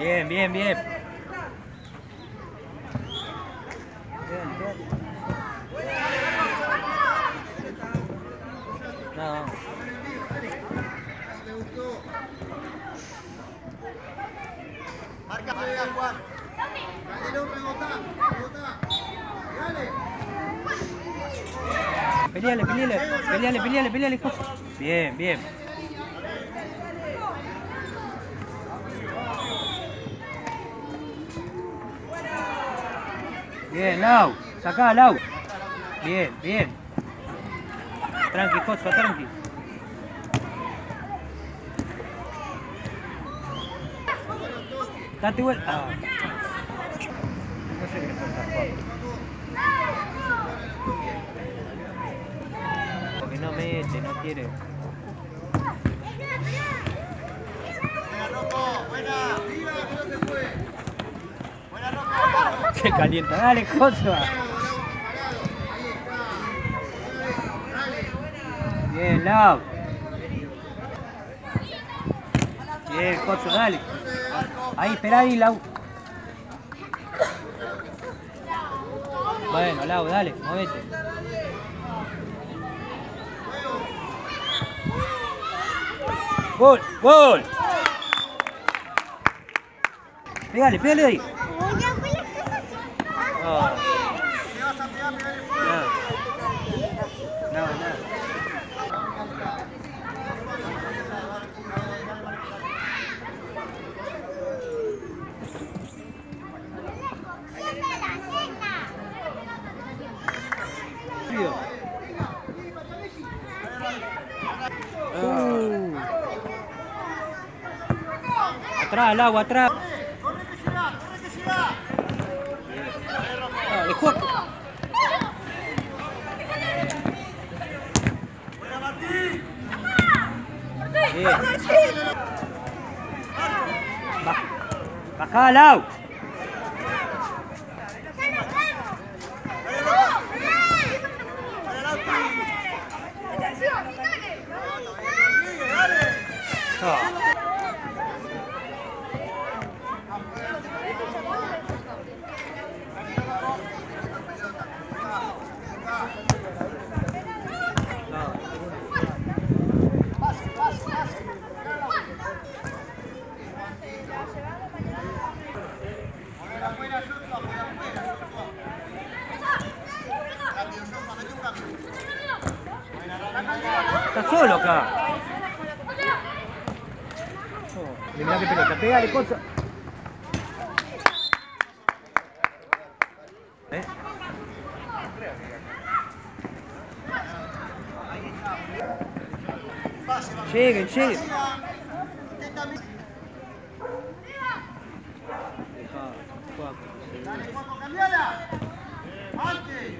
Bien, bien, bien. No. Marca, marca, Juan. Dale, rebotá, rebotá. Dale. Peleale, peleale, peleale, peleale, peleale. Bien, bien. Bien, Lau. Sacá, Lau. Bien, bien. Tranqui, Joso, tranqui. Date vuelta. Ah. No sé qué. Porque no mete, no quiere. Se calienta. Dale. Dale. Bien, Lau. Bien, Joso, dale. Ahí, espera ahí, Lau. Bueno, Lau, dale, movete. ¡Gol! ¡Gol! Pégale, pégale ahí. Oh. Uh. Atrás, el agua, atrás. quick. Yeah. Bakalaw! Está solo acá. Oh, mirá qué pelota. Pégale, cosa. ¿Eh? Lleguen, lleguen. Dale, Juanjo, cambiala. Antes.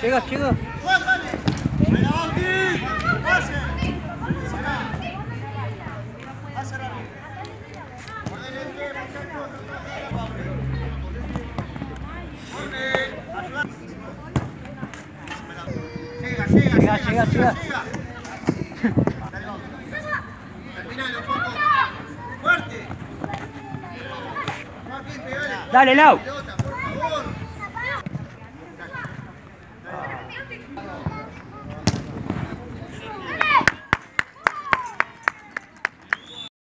Llega, llega, Llega, llega, llega. Fuerte. Dale, Lau.